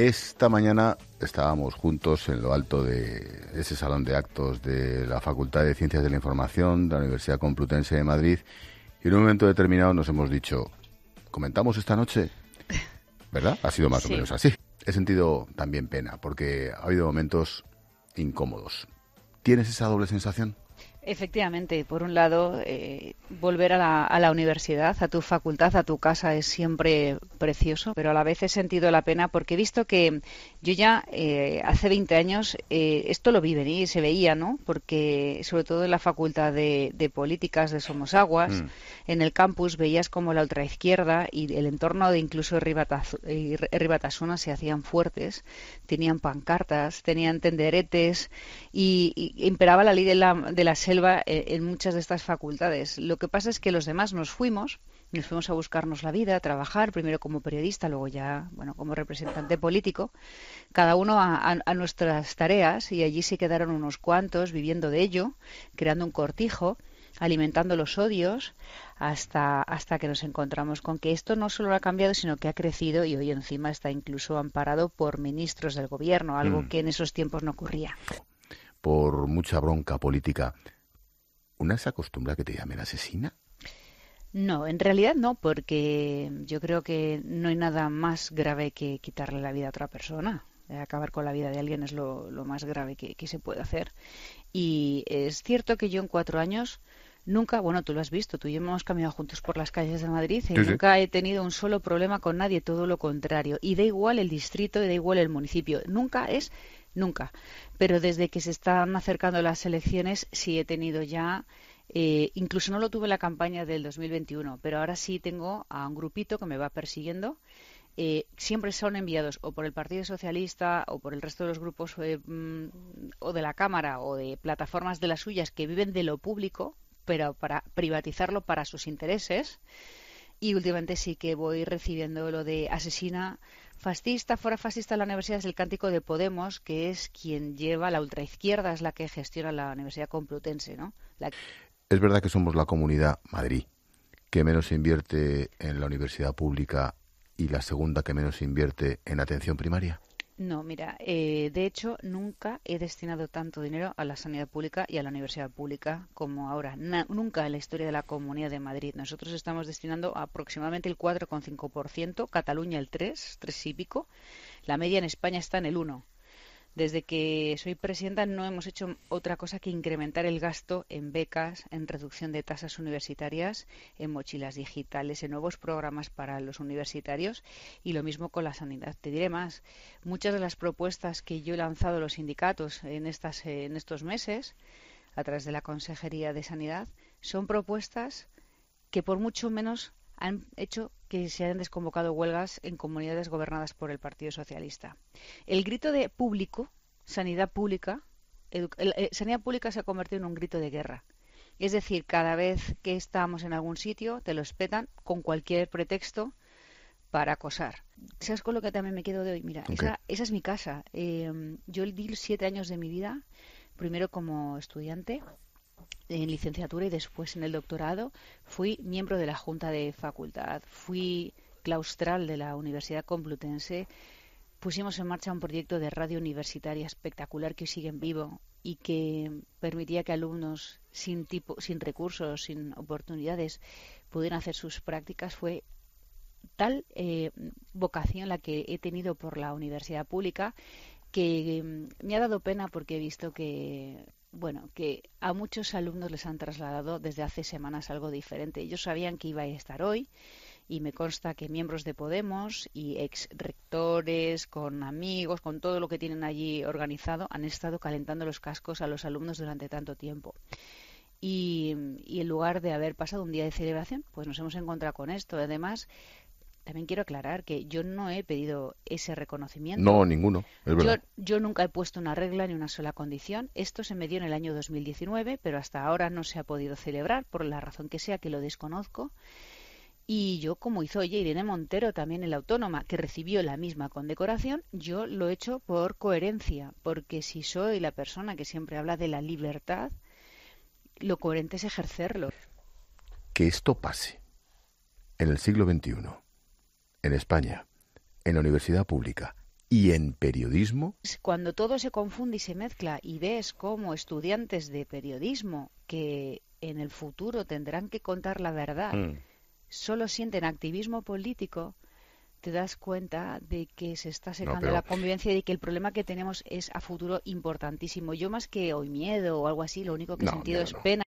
Esta mañana estábamos juntos en lo alto de ese salón de actos de la Facultad de Ciencias de la Información de la Universidad Complutense de Madrid y en un momento determinado nos hemos dicho, ¿comentamos esta noche? ¿Verdad? Ha sido más o menos así. He sentido también pena porque ha habido momentos incómodos. ¿Tienes esa doble sensación? Efectivamente, por un lado, eh, volver a la, a la, universidad, a tu facultad, a tu casa es siempre precioso, pero a la vez he sentido la pena porque he visto que yo ya eh, hace 20 años eh, esto lo vi venir, se veía, ¿no? Porque sobre todo en la facultad de, de políticas de Somos Aguas, mm. en el campus veías como la ultraizquierda y el entorno de incluso Ribatasuna se hacían fuertes, tenían pancartas, tenían tenderetes y, y imperaba la ley de la, de la selva eh, en muchas de estas facultades. Lo que pasa es que los demás nos fuimos, nos fuimos a buscarnos la vida, a trabajar, primero como periodista, luego ya, bueno, como representante político, cada uno a, a, nuestras tareas y allí se quedaron unos cuantos viviendo de ello, creando un cortijo, alimentando los odios hasta, hasta que nos encontramos con que esto no solo ha cambiado, sino que ha crecido y hoy encima está incluso amparado por ministros del gobierno, algo mm. que en esos tiempos no ocurría. Por mucha bronca política, ¿Una se acostumbra a que te llamen asesina? No, en realidad no, porque yo creo que no hay nada más grave que quitarle la vida a otra persona. Acabar con la vida de alguien es lo, más grave que, se puede hacer. Y es cierto que yo en cuatro años nunca, bueno, tú lo has visto, tú y yo hemos caminado juntos por las calles de Madrid y nunca he tenido un solo problema con nadie, todo lo contrario. Y da igual el distrito y da igual el municipio. Nunca es nunca. Pero desde que se están acercando las elecciones sí he tenido ya, eh, incluso no lo tuve en la campaña del 2021, pero ahora sí tengo a un grupito que me va persiguiendo. Eh, siempre son enviados o por el Partido Socialista o por el resto de los grupos eh, mm, o de la Cámara o de plataformas de las suyas que viven de lo público, pero para privatizarlo para sus intereses. Y últimamente sí que voy recibiendo lo de asesina Fascista, fuera fascista la universidad es el cántico de Podemos, que es quien lleva la ultraizquierda, es la que gestiona la Universidad Complutense, ¿no? Es verdad que somos la comunidad Madrid que menos invierte en la universidad pública y la segunda que menos invierte en atención primaria. No, mira, eh, de hecho nunca he destinado tanto dinero a la sanidad pública y a la universidad pública como ahora. nunca en la historia de la Comunidad de Madrid. Nosotros estamos destinando aproximadamente el 4,5%, Cataluña el 3, 3 y pico. La media en España está en el 1. Desde que soy presidenta no hemos hecho otra cosa que incrementar el gasto en becas, en reducción de tasas universitarias, en mochilas digitales, en nuevos programas para los universitarios y lo mismo con la sanidad. Te diré más, muchas de las propuestas que yo he lanzado a los sindicatos en, estas, en estos meses a través de la Consejería de Sanidad son propuestas que por mucho menos han hecho que se hayan desconvocado huelgas en comunidades gobernadas por el Partido Socialista. El grito de público, sanidad pública, eh, sanidad pública se ha convertido en un grito de guerra. Es decir, cada vez que estamos en algún sitio, te lo espetan con cualquier pretexto para acosar. ¿Sabes con lo que también me quedo de hoy? Mira, esa, es mi casa. Eh, yo di siete años de mi vida, primero como estudiante, en licenciatura y después en el doctorado, fui miembro de la Junta de Facultad, fui claustral de la Universidad Complutense, pusimos en marcha un proyecto de radio universitaria espectacular que sigue en vivo y que permitía que alumnos sin tipo, sin recursos, sin oportunidades, pudieran hacer sus prácticas. Fue tal eh, vocación la que he tenido por la universidad pública que mm, me ha dado pena porque he visto que bueno, que a muchos alumnos les han trasladado desde hace semanas algo diferente. Ellos sabían que iba a estar hoy y me consta que miembros de Podemos y ex rectores, con amigos, con todo lo que tienen allí organizado, han estado calentando los cascos a los alumnos durante tanto tiempo. Y, y en lugar de haber pasado un día de celebración, pues nos hemos encontrado con esto. Además, también quiero aclarar que yo no he pedido ese reconocimiento. No, ninguno. Yo, nunca he puesto una regla ni una sola condición. Esto se me dio en el año 2019, pero hasta ahora no se ha podido celebrar, por la razón que sea, que lo desconozco. Y yo, como hizo oye, Irene Montero también en la Autónoma, que recibió la misma condecoración, yo lo he hecho por coherencia, porque si soy la persona que siempre habla de la libertad, lo coherente es ejercerlo. Que esto pase en el siglo XXI en España, en la universidad pública, y en periodismo. Cuando todo se confunde y se mezcla y ves como estudiantes de periodismo que en el futuro tendrán que contar la verdad, mm. solo sienten activismo político, te das cuenta de que se está secando la convivencia y de que el problema que tenemos es a futuro importantísimo. Yo más que hoy miedo o algo así, lo único que he sentido es pena